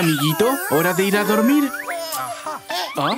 amiguito. Hora de ir a dormir. ¿Ah?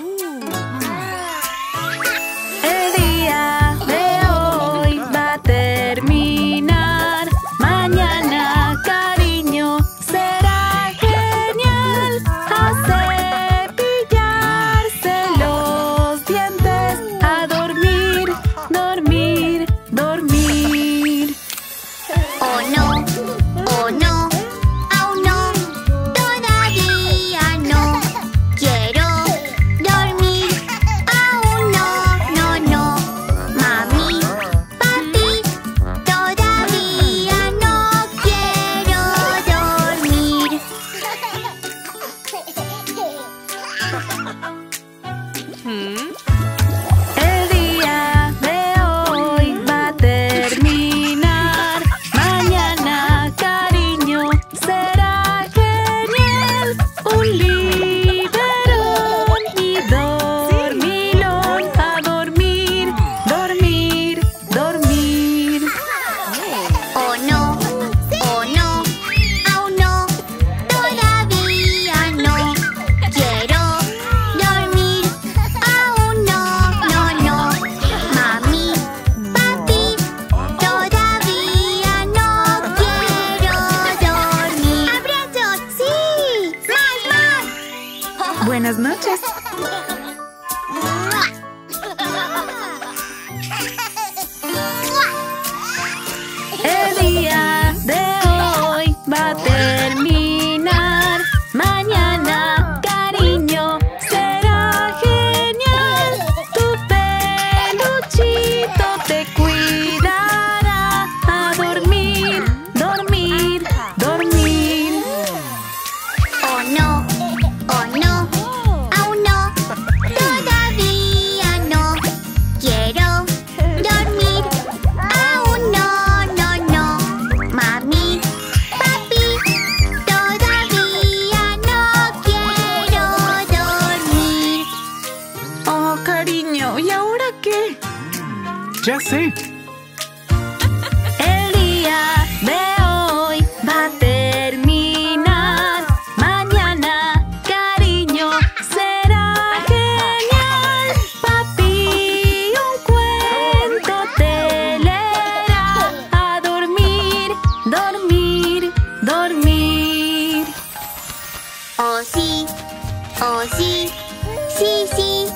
Sí, sí.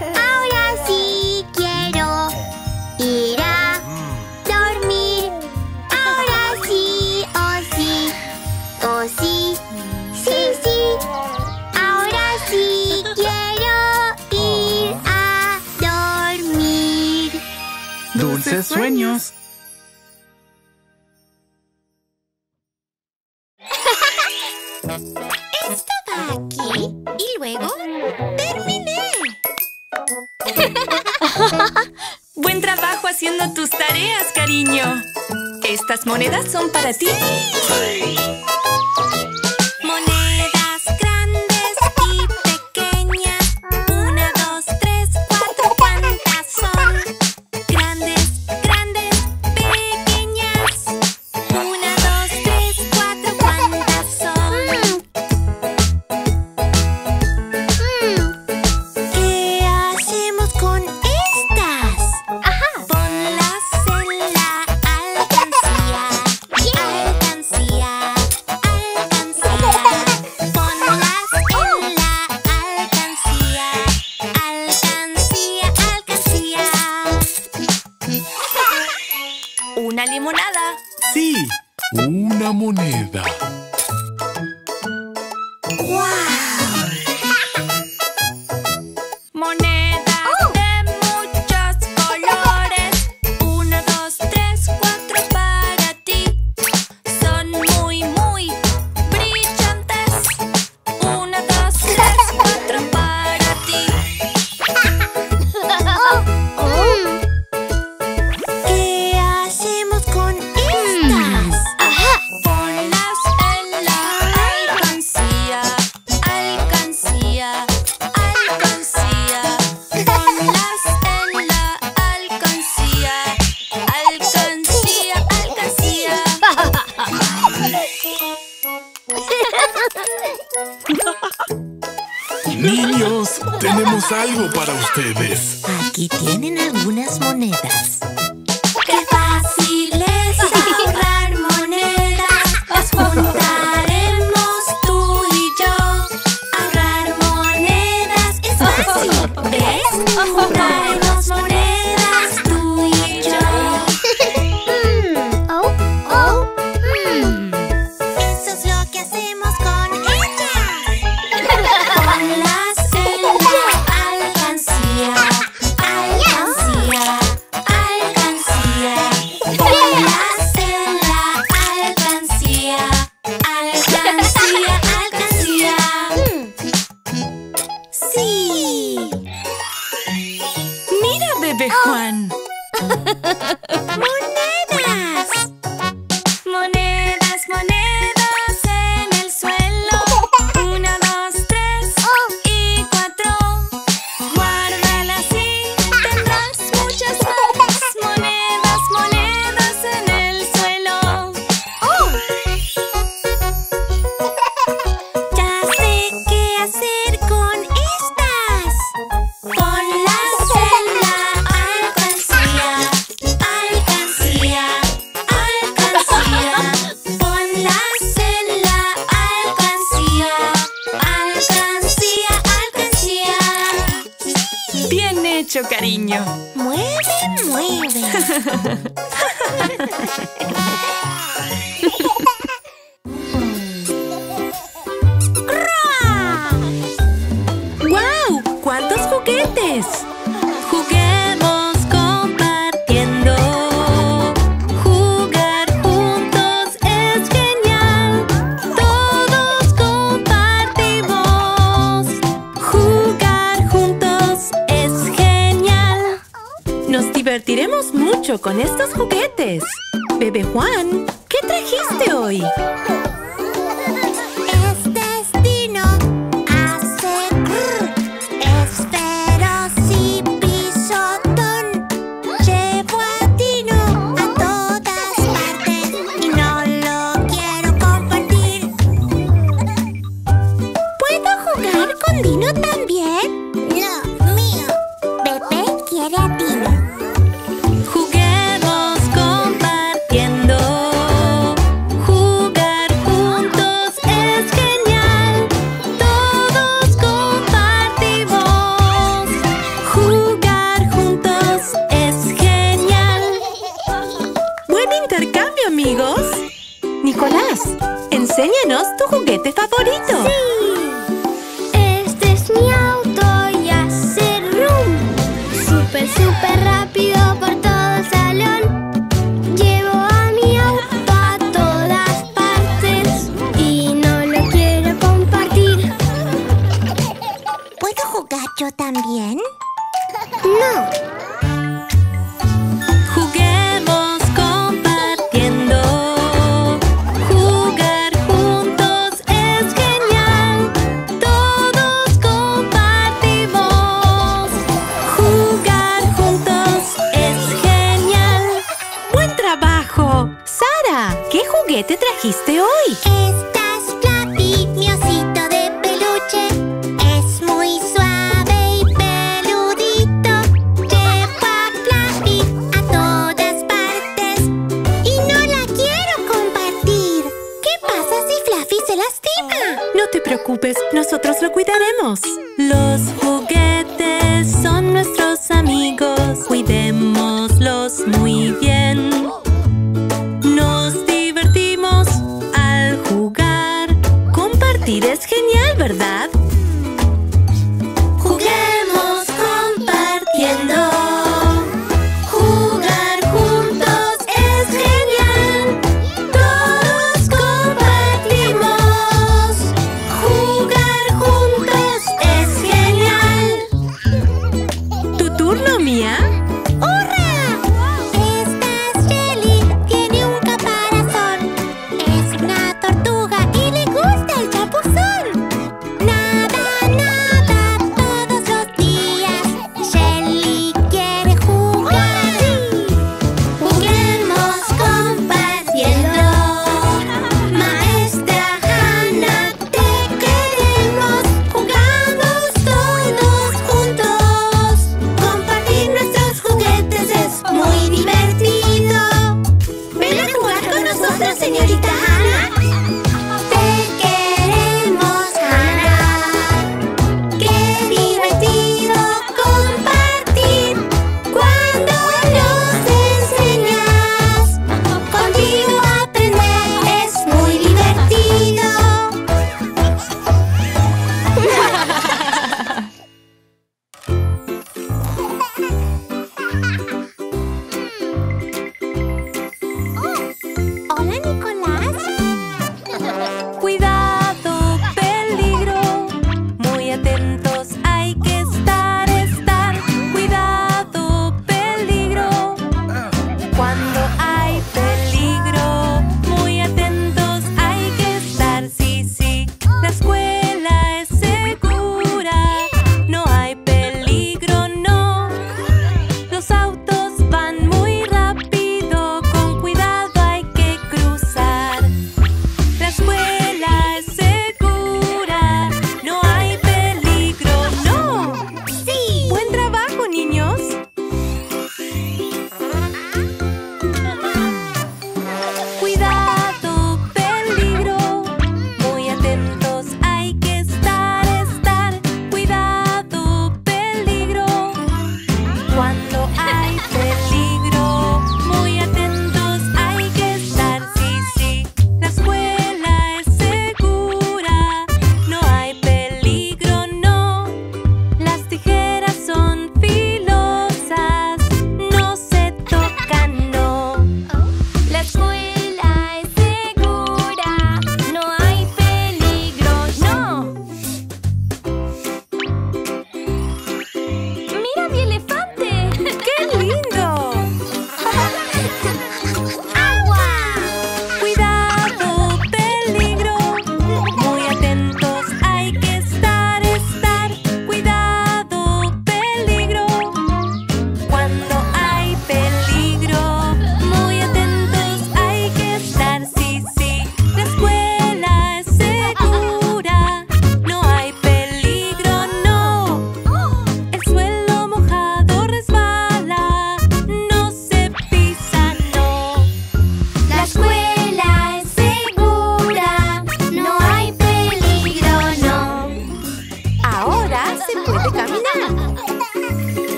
Ahora sí quiero ir a dormir. Ahora sí, oh sí. Oh sí. Sí, sí. Ahora sí quiero ir a dormir. Dulces sueños. monedas son para ti. Trajiste hoy?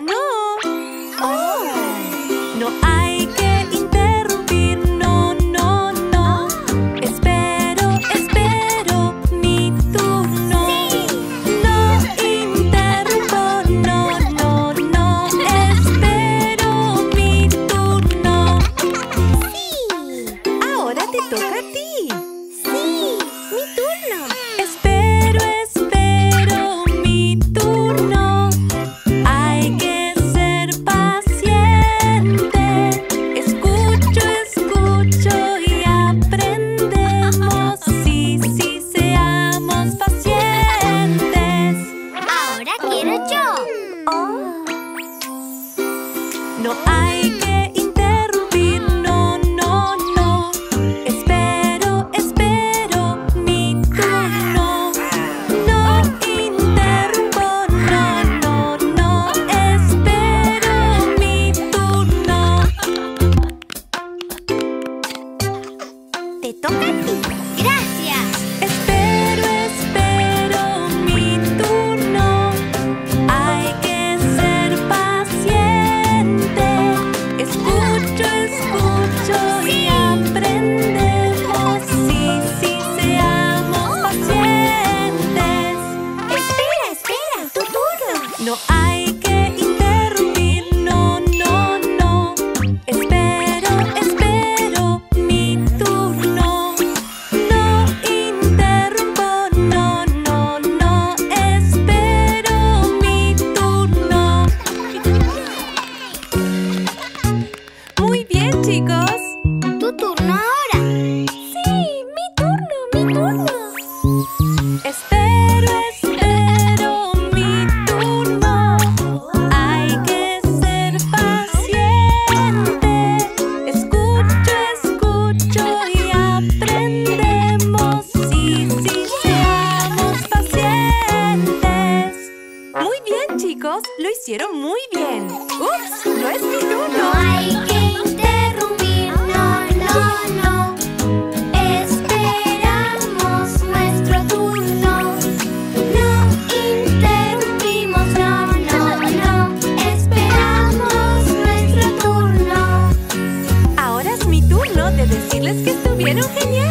Todavía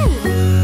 oh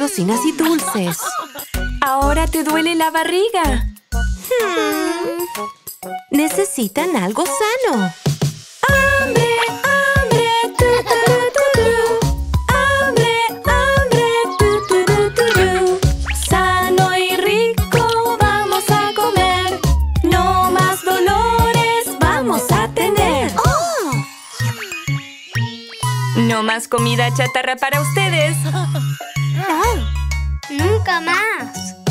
y dulces. Ahora te duele la barriga. Hmm. Necesitan algo sano. ¡Hambre! ¡Hambre! Sano y rico vamos a comer. No más dolores vamos a tener. Oh. No más comida chatarra para ustedes. Nunca más.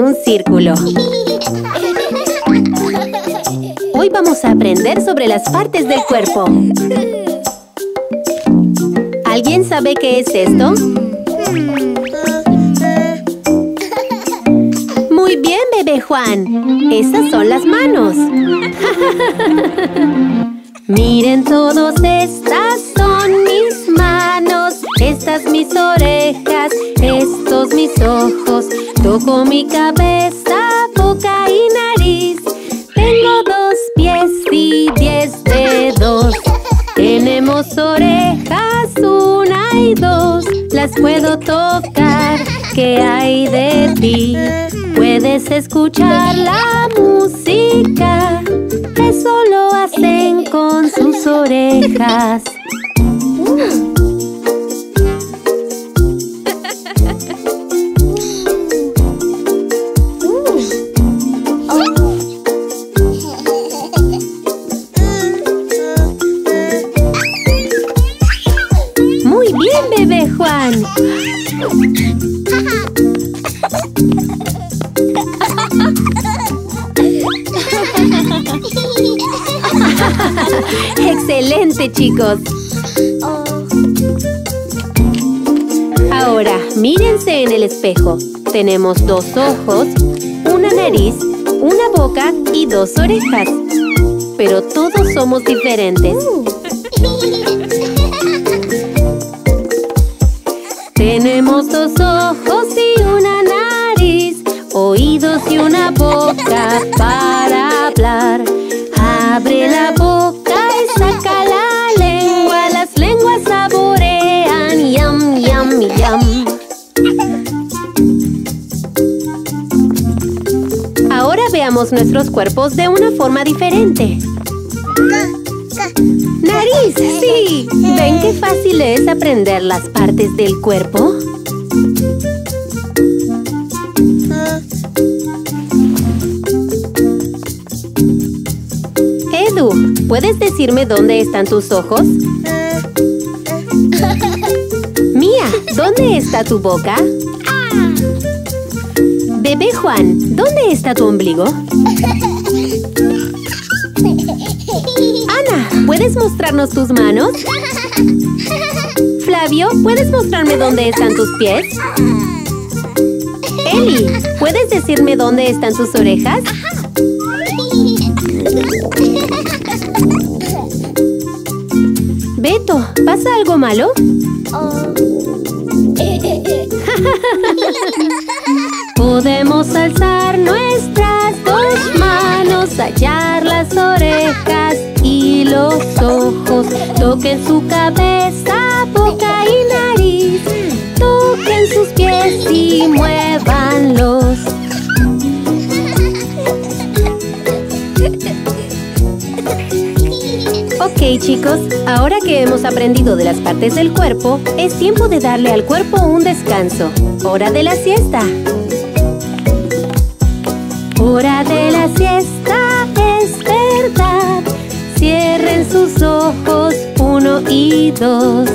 Un círculo. Hoy vamos a aprender sobre las partes del cuerpo. ¿Alguien sabe qué es esto? Muy bien, bebé Juan. Esas son las manos. Miren todos, estas son mis manos. Estas mis orejas, estos mis ojos. Toco mi cabeza, boca y nariz. Tengo dos pies y diez dedos. Tenemos orejas, una y dos. Las puedo tocar, ¿qué hay de ti? Puedes escuchar la música. Eso lo hacen con sus orejas. Chicos. Ahora, mírense en el espejo. Tenemos dos ojos, una nariz, una boca y dos orejas. Pero todos somos diferentes. Tenemos dos ojos y una nariz, oídos y una boca para hablar. Abre la boca Nuestros cuerpos de una forma diferente. ¡Nariz! ¡Sí! ¿Ven qué fácil es aprender las partes del cuerpo? Edu, ¿puedes decirme dónde están tus ojos? Mía, ¿dónde está tu boca? Bebé Juan, ¿dónde está tu ombligo? Ana, ¿puedes mostrarnos tus manos? Flavio, ¿puedes mostrarme dónde están tus pies? Eli, ¿puedes decirme dónde están tus orejas? Beto, ¿pasa algo malo? Podemos alzar nuestras dos manos, hallar las orejas y los ojos. Toquen su cabeza, boca y nariz. Toquen sus pies y muévanlos. Ok chicos, ahora que hemos aprendido de las partes del cuerpo, es tiempo de darle al cuerpo un descanso. Hora de la siesta. Hora de la siesta, es verdad. Cierren sus ojos, uno y dos.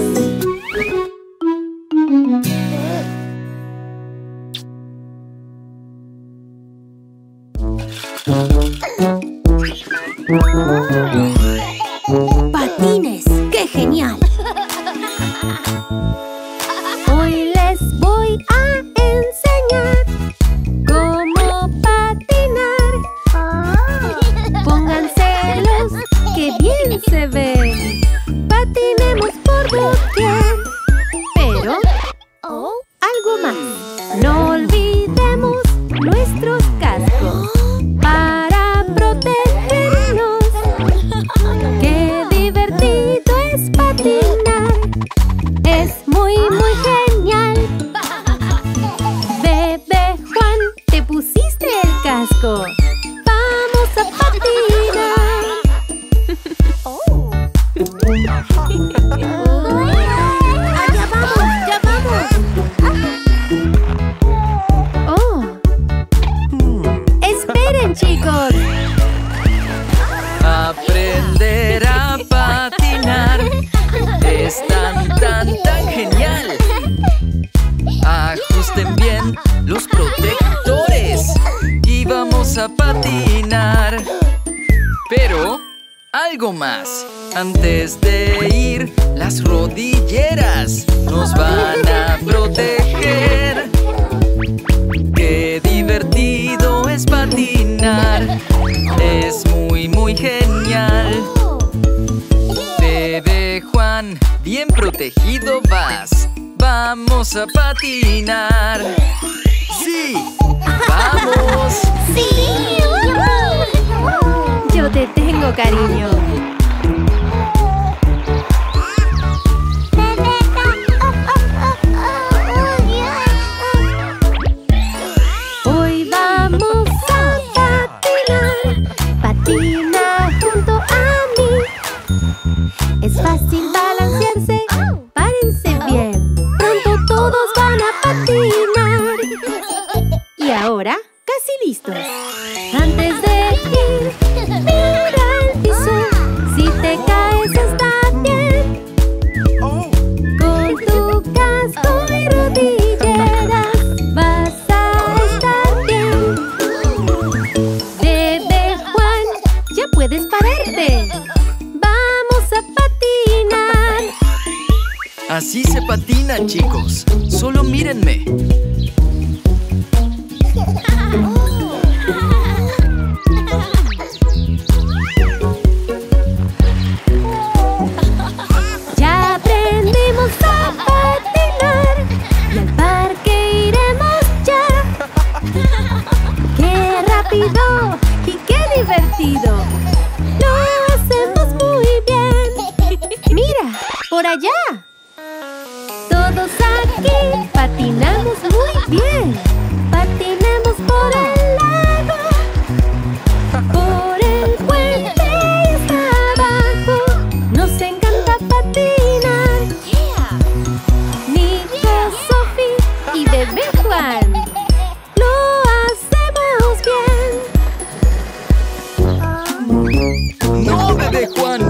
Juan!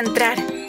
entrar.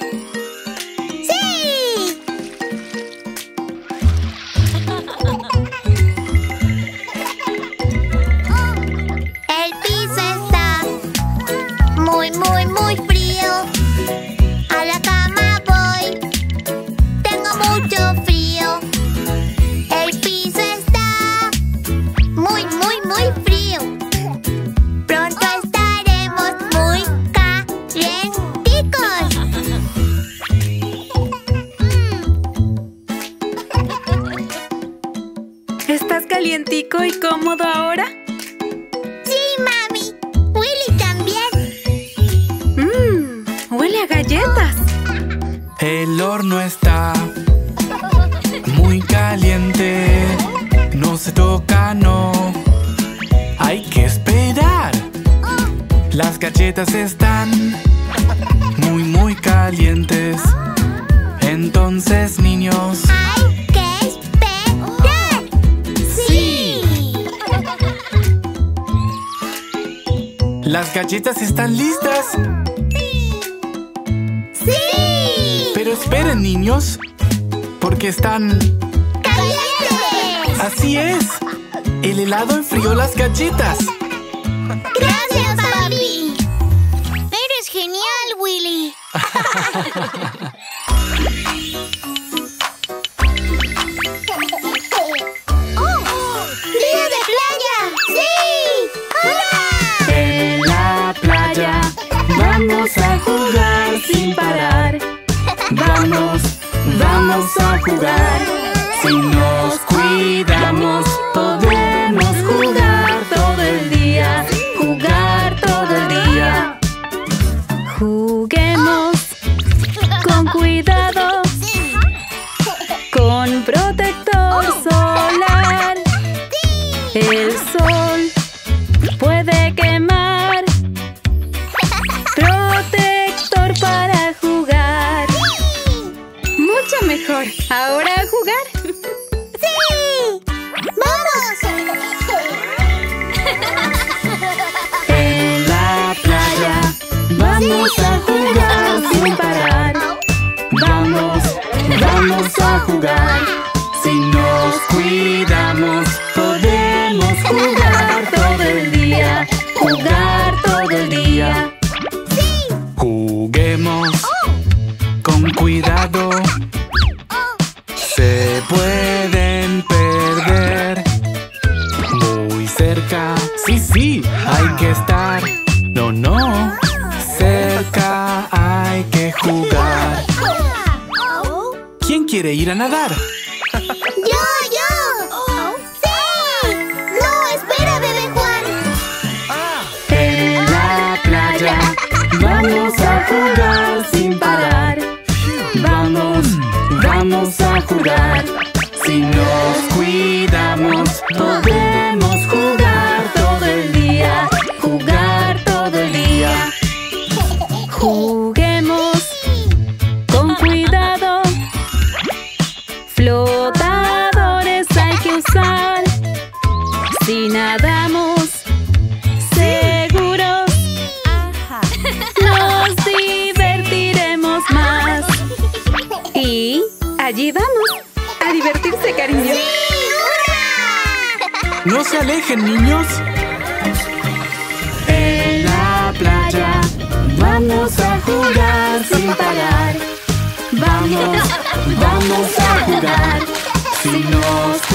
Con cuidado. Se pueden perder. Muy cerca. Sí, sí, hay que estar. No, no. Cerca hay que jugar. ¿Quién quiere ir a nadar? ¡Yo, procurar. se alejen, niños. En la playa vamos a jugar sin parar. Vamos, vamos a jugar. Si nos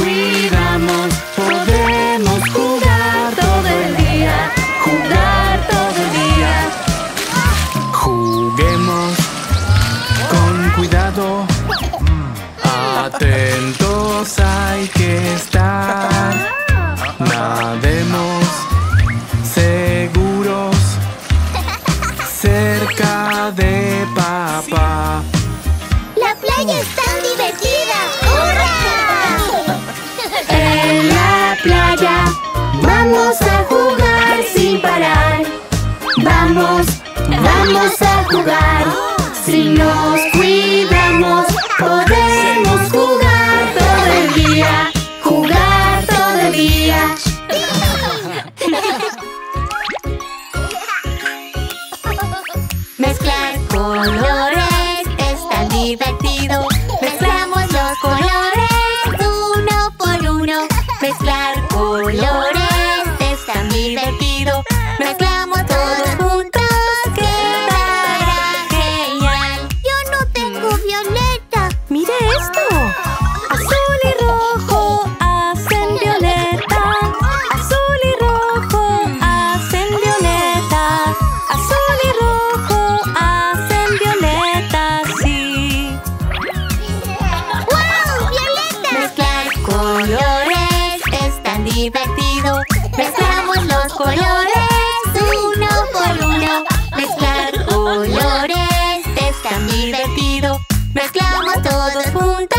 divertido. Mezclamos los colores uno por uno. Mezclar colores es tan divertido. Mezclamos todos juntos.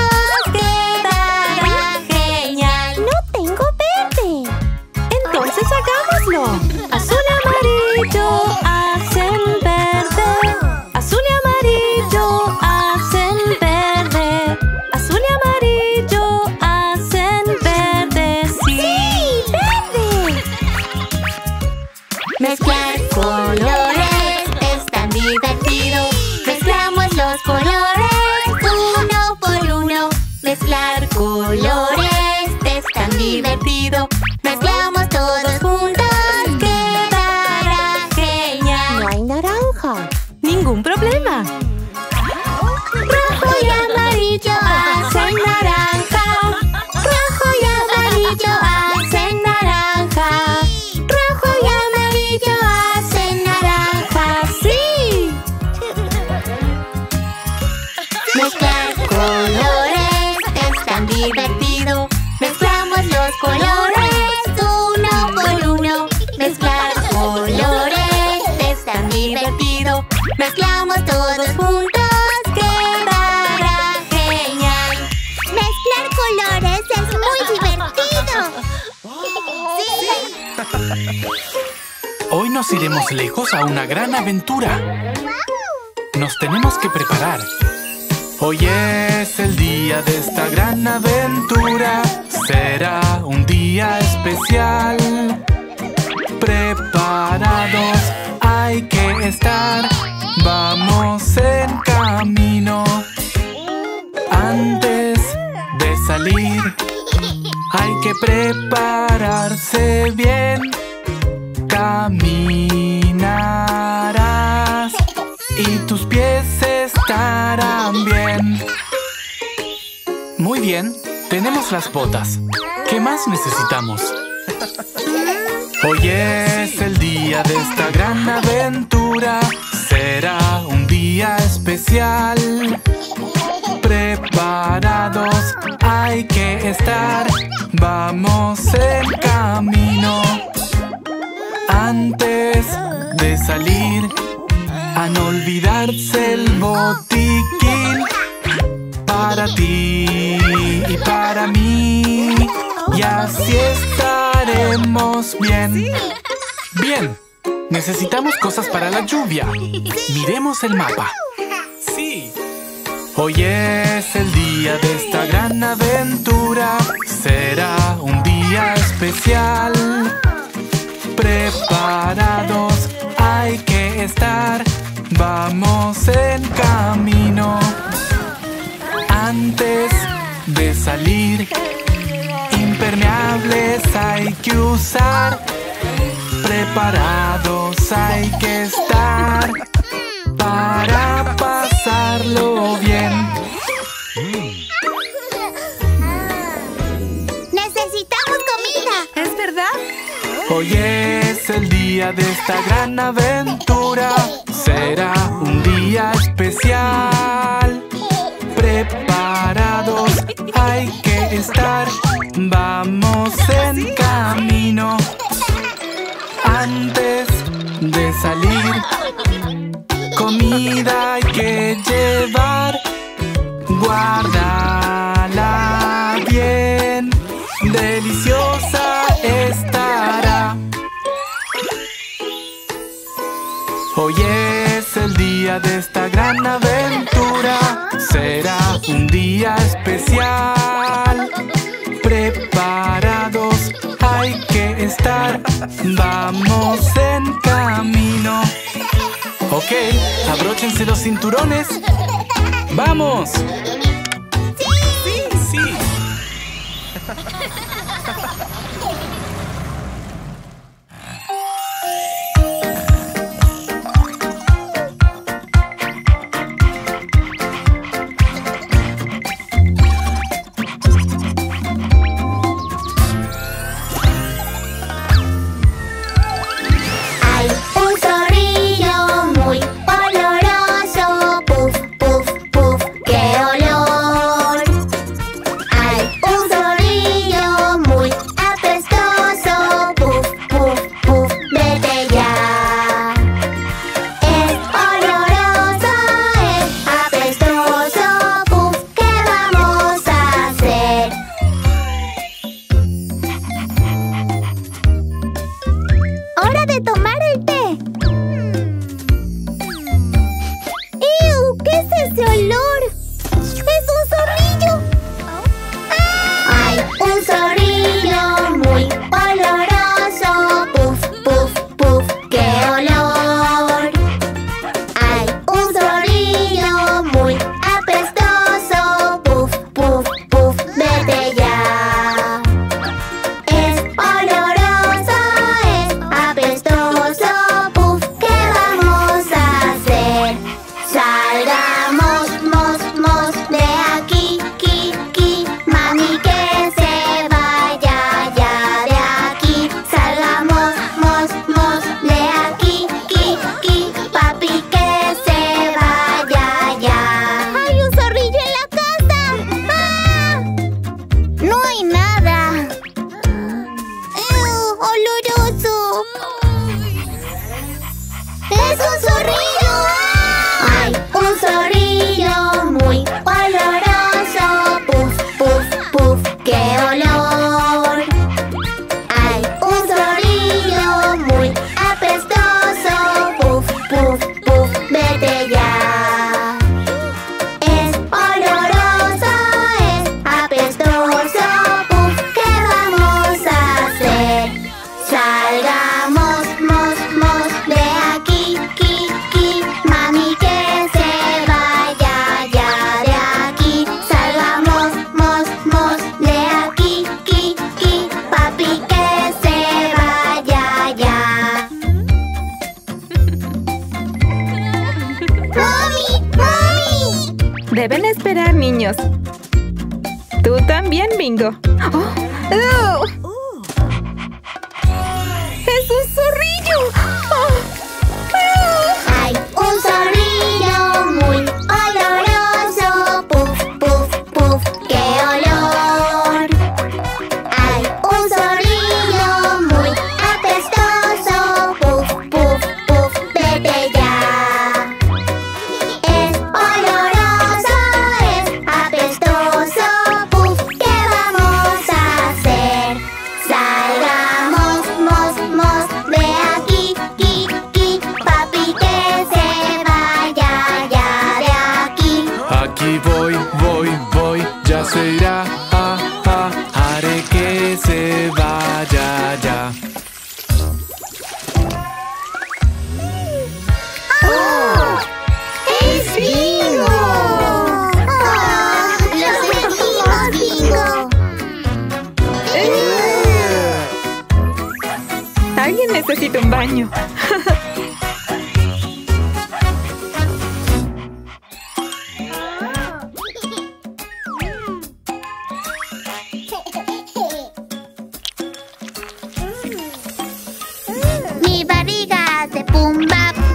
Iremos lejos a una gran aventura. Nos tenemos que preparar. Hoy es el día de esta gran aventura. Será un día especial. Preparados hay que estar. Vamos en camino. Antes de salir, hay que prepararse bien. Las botas. ¿Qué más necesitamos? Hoy es el día de esta gran aventura. Será un día especial. Preparados hay que estar. Vamos en camino. Antes de salir, a no olvidarse el botiquín necesitamos cosas para la lluvia. Miremos el mapa. Sí. Hoy es el día de esta gran aventura. Será un día especial. Preparados hay que estar. Vamos en camino. Antes de salir, impermeables hay que usar. Preparados hay que estar para pasarlo bien. Necesitamos comida. ¿Es verdad? Hoy es el día de esta gran aventura. Será un día especial. Preparados hay que estar. Vamos en camino. Antes de salir. Comida hay que llevar, guárdala bien, deliciosa estará. Hoy es el día de esta gran aventura, será un día especial hay que estar. Vamos en camino. Ok, abróchense los cinturones. ¡Vamos!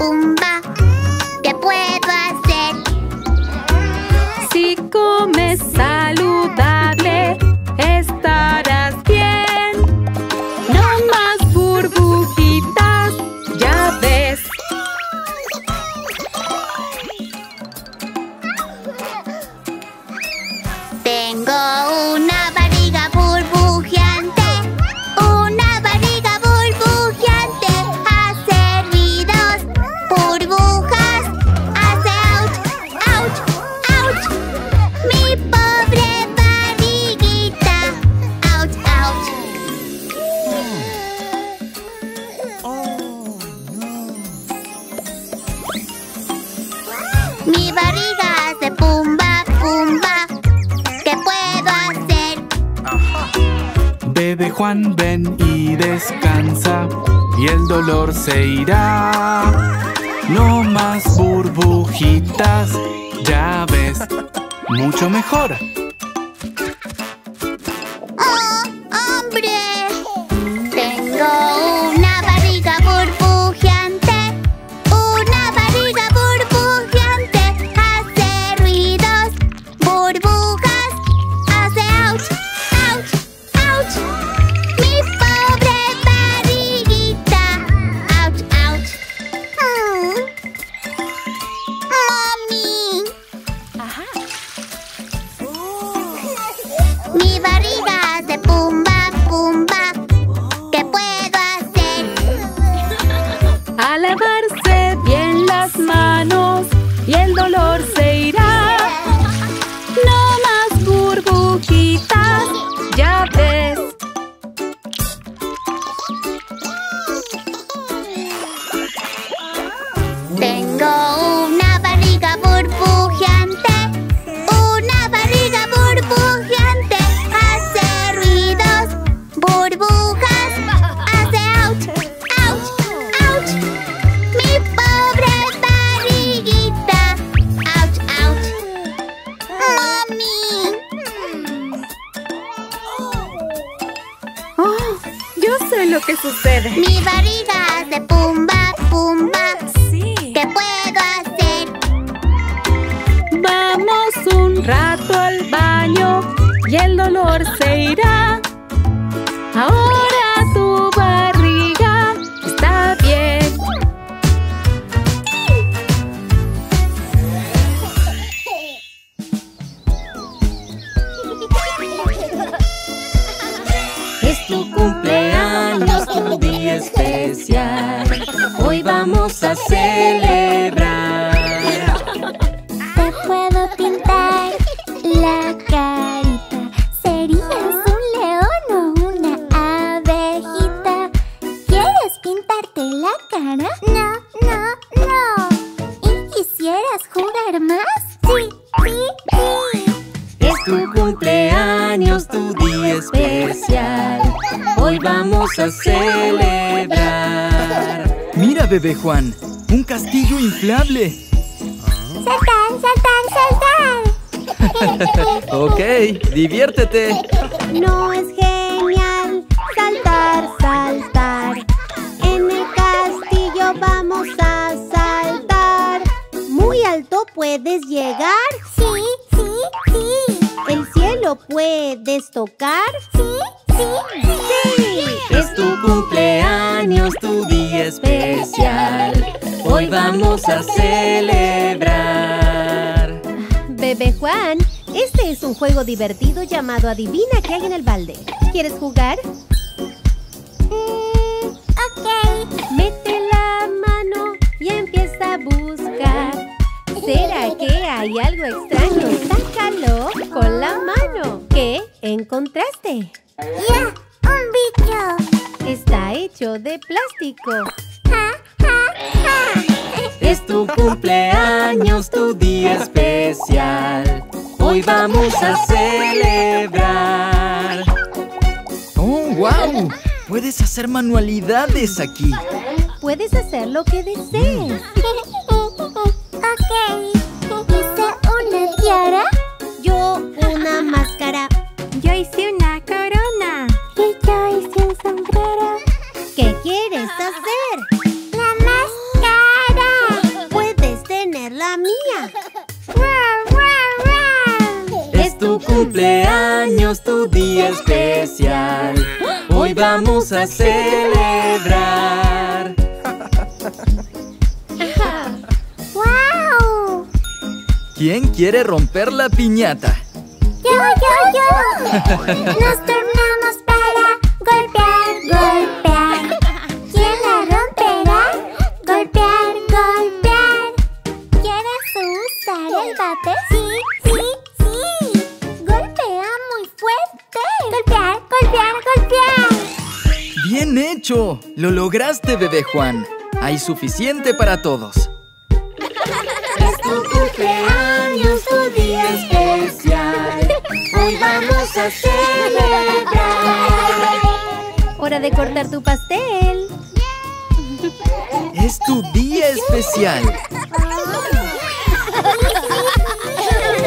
boom. Se irá. No más burbujitas, ya ves, mucho mejor. Especial. Hoy vamos a celebrar. Bebé Juan, un castillo inflable. ¡Saltar, saltar, saltar! Ok, diviértete. No es genial saltar, saltar. En el castillo vamos a saltar. ¿Muy alto puedes llegar? Sí, sí, sí. ¿El cielo puedes tocar? Sí, sí, sí. Es Hoy vamos a celebrar. Bebé Juan, este es un juego divertido llamado Adivina qué hay en el balde. ¿Quieres jugar? Mm, ok. Mete la mano y empieza a buscar. ¿Será que hay algo extraño? Sácalo con la mano. ¿Qué encontraste? ¡Ya! ¡Un bicho! Está hecho de plástico. ¡Ja, ja, ja! Es tu cumpleaños, tu día especial. Hoy vamos a celebrar. ¡Oh, wow! Puedes hacer manualidades aquí. Puedes hacer lo que desees. ok. ¿Hice una tiara? Yo una máscara. Yo hice una corona. Y yo hice un sombrero. ¿Qué quieres hacer? Cumpleaños, tu día especial. Hoy vamos a celebrar. ¡Wow! ¿Quién quiere romper la piñata? ¡Yo, yo, yo! Nos turnamos para golpear, golpear. Golpear, golpear. ¡Bien hecho! ¡Lo lograste, bebé Juan! Hay suficiente para todos. Es tu cumpleaños, tu día especial. Hoy vamos a celebrar. Hora de cortar tu pastel. Es tu día especial.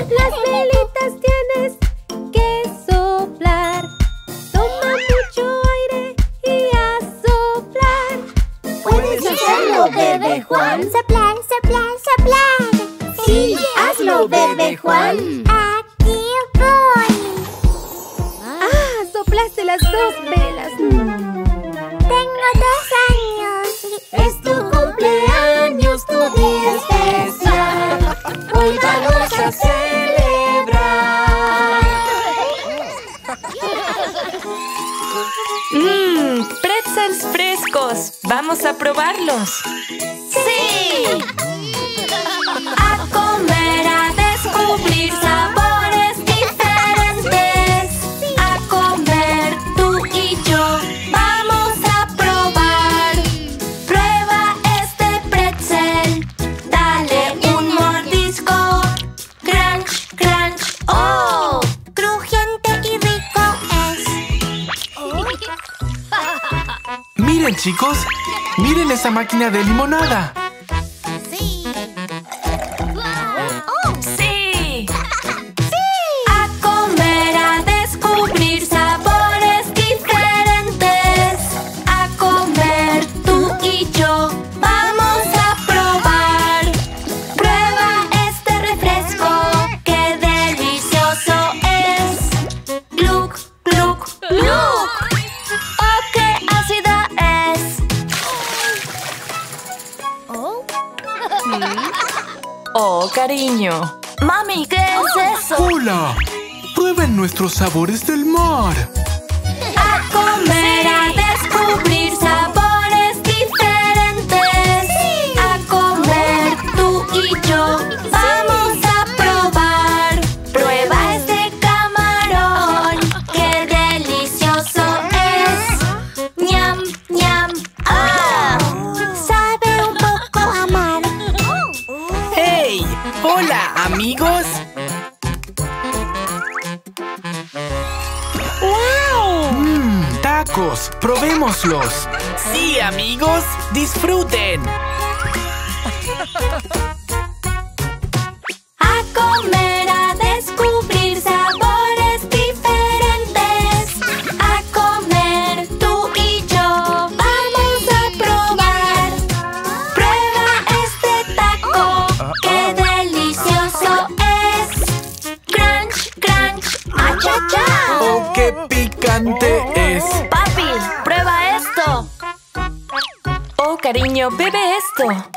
Las velitas tienes Juan. Soplar, soplar, soplar. Sí, hazlo, bebé Juan. Vamos a probarlos. ¡Sí! A comer, a descubrir sabores diferentes. A comer, tú y yo vamos a probar. Prueba este pretzel. Dale un mordisco. Crunch, crunch. ¡Oh! Crujiente y rico es. Miren, chicos. Miren esa máquina de limonada. Mami, ¿qué es eso? ¡Hola! Prueben nuestros sabores del mar. A comer, a descubrir sabores Sí, amigos, disfruten. Bebe esto.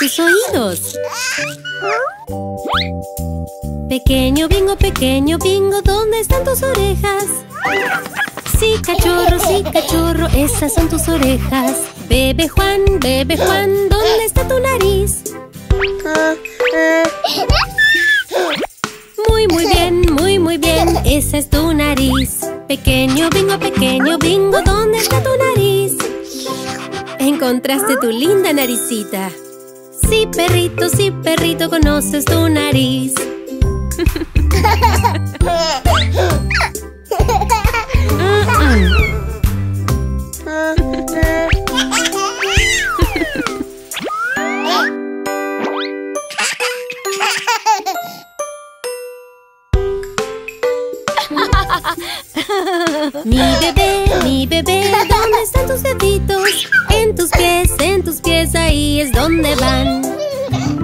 Tus oídos. Pequeño bingo, pequeño bingo, ¿dónde están tus orejas? Sí, cachorro, sí, cachorro, esas son tus orejas. Bebe Juan, bebe Juan, ¿dónde está tu nariz? Muy, muy bien, muy, muy bien, esa es tu nariz. Pequeño bingo, pequeño bingo, ¿dónde está tu nariz? Encontraste tu linda naricita. Mi bebé, mi bebé, ¿dónde están tus deditos? En tus pies, en tus pies, ahí es donde van.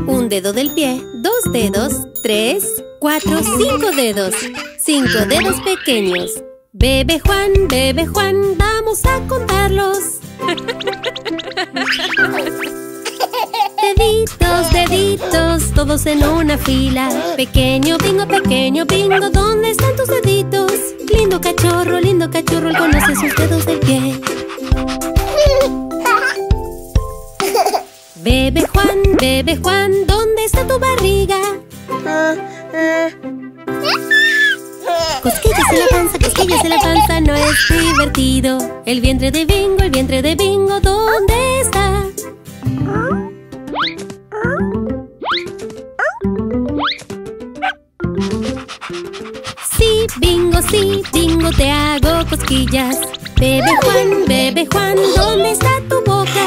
Un dedo del pie, dos dedos, tres, cuatro, cinco dedos. Cinco dedos pequeños. Bebe Juan, bebe Juan, vamos a contarlos. Deditos, deditos, todos en una fila. Pequeño bingo, pequeño bingo, ¿dónde están tus deditos? Lindo cachorro, lindo cachorro, él conoce sus dedos del pie. Bebe Juan, bebe Juan, ¿dónde está tu barriga? Cosquillas en la panza, cosquillas en la panza, no es divertido. El vientre de bingo, el vientre de bingo, ¿dónde está? Sí, bingo, sí, bingo, te hago cosquillas. Bebe Juan, bebe Juan, ¿dónde está tu boca?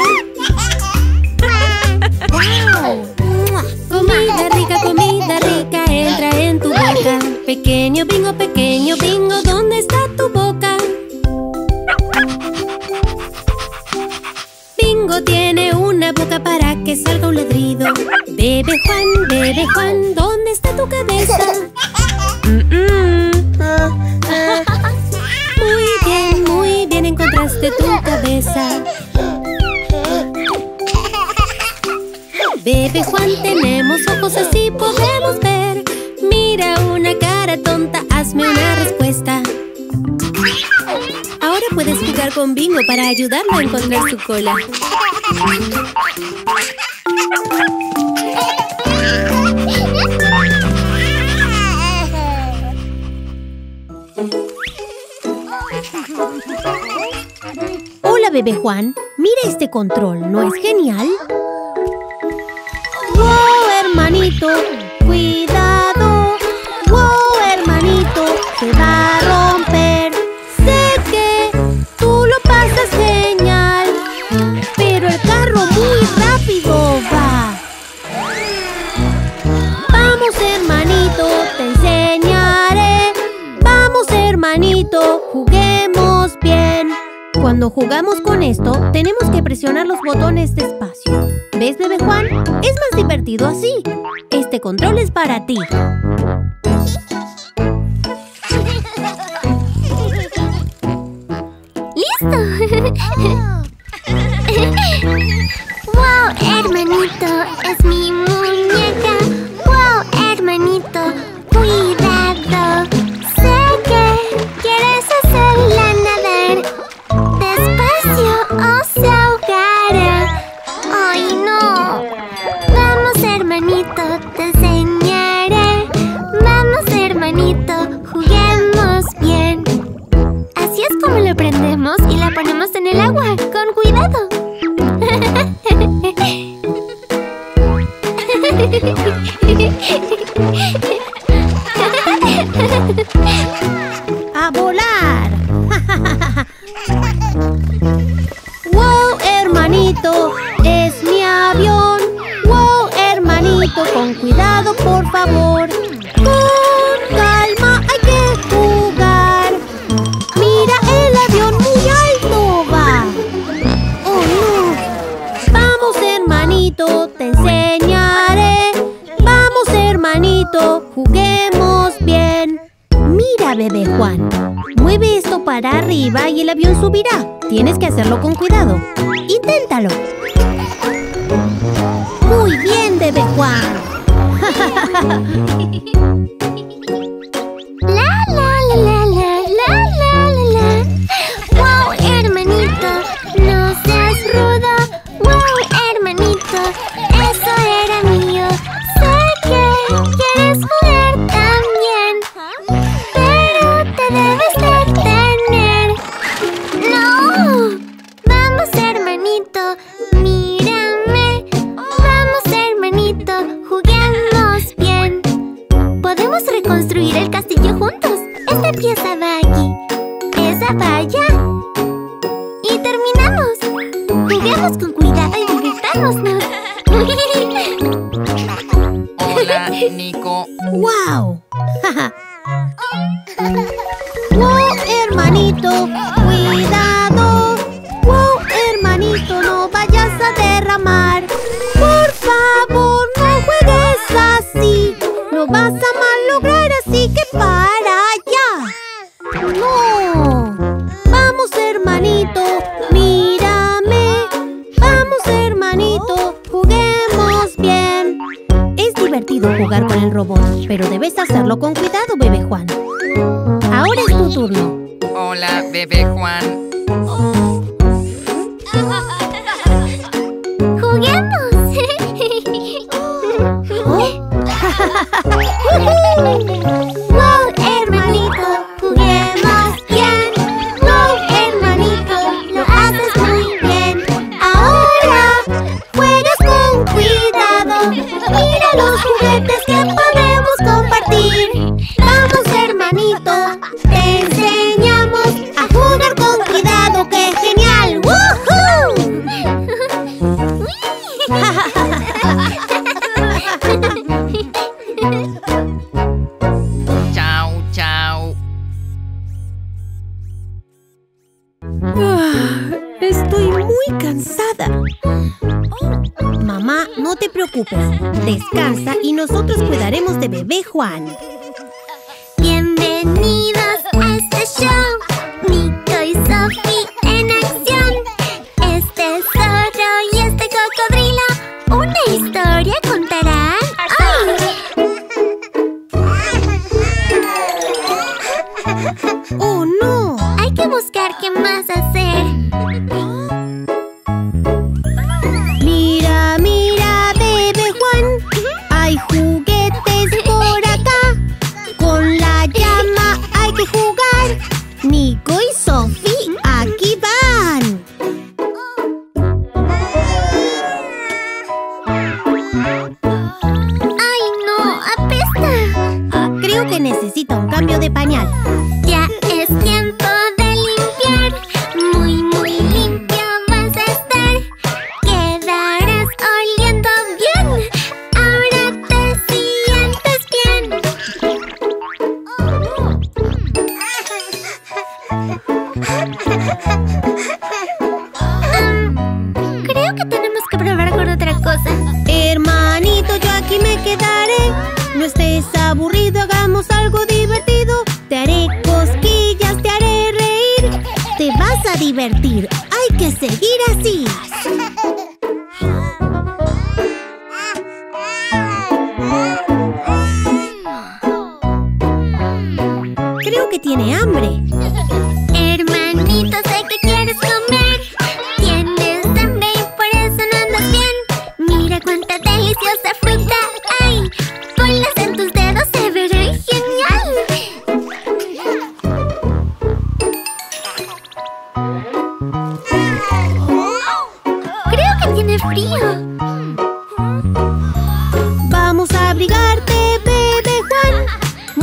Comida rica, comida rica, entra en tu boca. Pequeño bingo, pequeño bingo, ¿dónde está tu boca? Bingo tiene una boca para que salga un ladrido. Bebe Juan, bebe Juan, ¿dónde está tu cabeza? Mm-mm. Muy bien, muy bien, encontraste tu cabeza. Bebe Juan, tenemos ojos así podemos ver. Mira una cara tonta, hazme una respuesta. Ahora puedes jugar con Bingo para ayudarlo a encontrar su cola. Hola, bebé Juan. Mira este control, ¿no es genial? ¡Wow, hermanito! ¡Cuidado! Cuando jugamos con esto, tenemos que presionar los botones despacio. ¿Ves, bebé Juan? Es más divertido así. Este control es para ti.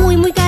mùi mùi cay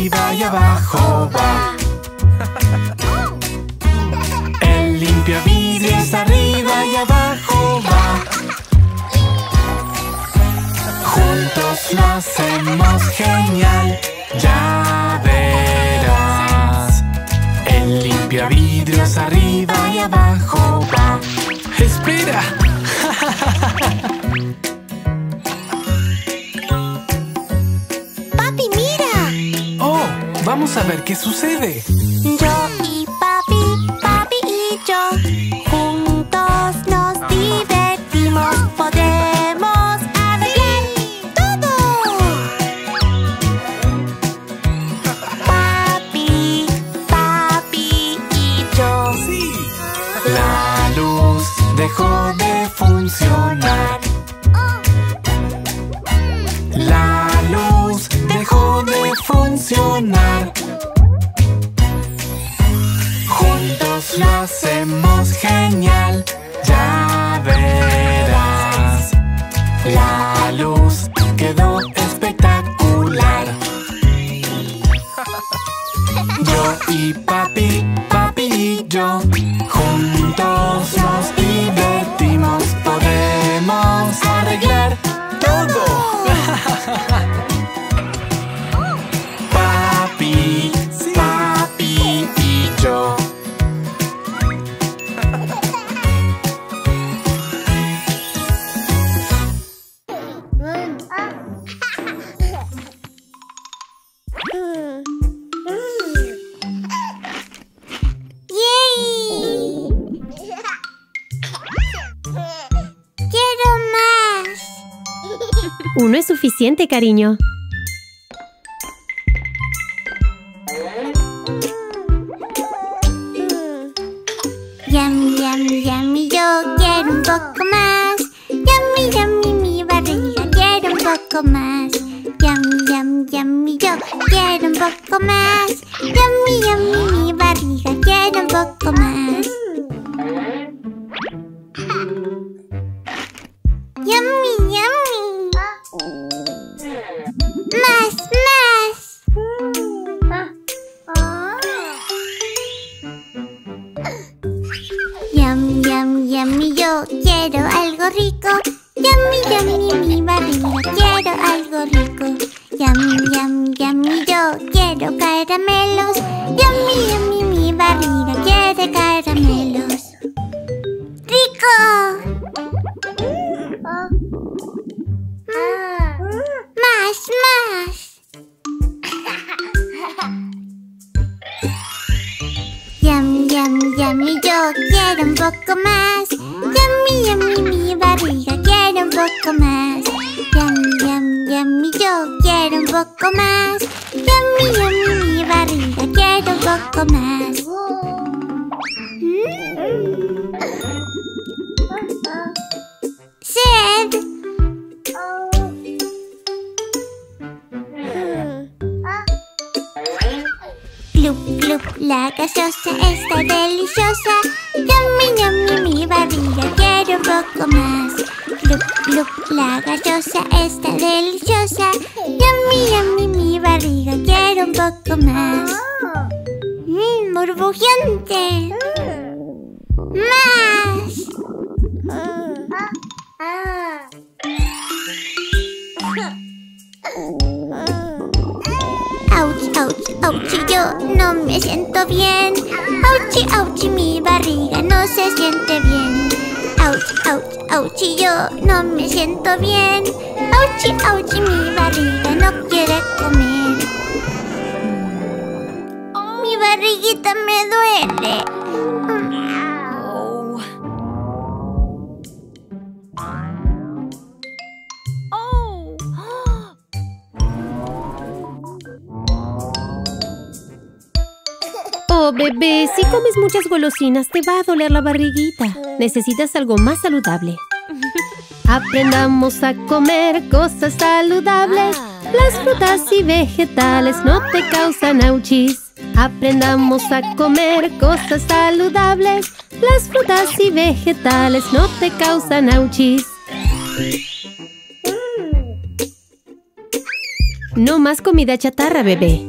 arriba y abajo va. El limpia vidrios arriba y abajo va. Juntos lo hacemos genial, ya verás. El limpia vidrios arriba y abajo va. Espera. Vamos a ver qué sucede. Cariño. algo rico. Yum, yum, yum, yo quiero caramelos. Yum, yum, mi barriga quiere caramelos. ¡Rico! Oh. Ah. ¡Más, más! yum, yum, yum, yo quiero un poco más. Doler la barriguita. Necesitas algo más saludable. Aprendamos a comer cosas saludables. Las frutas y vegetales no te causan auchis. Aprendamos a comer cosas saludables. Las frutas y vegetales no te causan auchis. No más comida chatarra, bebé.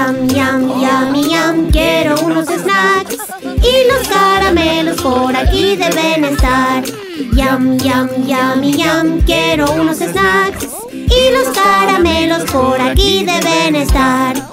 Yum, yum, yum, yum, quiero unos snacks. Y los caramelos por aquí deben estar. Yum, yum, yum, yum, quiero unos snacks. Y los caramelos por aquí deben estar